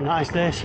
Nice this.